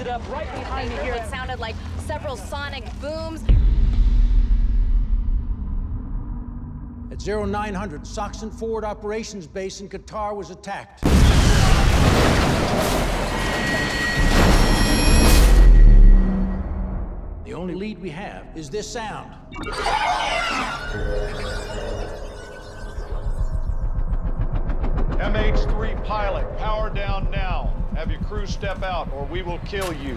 up right behind me here. It sounded like several sonic booms. At 0900, SOCCENT Forward Operations Base in Qatar was attacked. The only lead we have is this sound. MH3 pilot, power down now. Have your crew step out or we will kill you.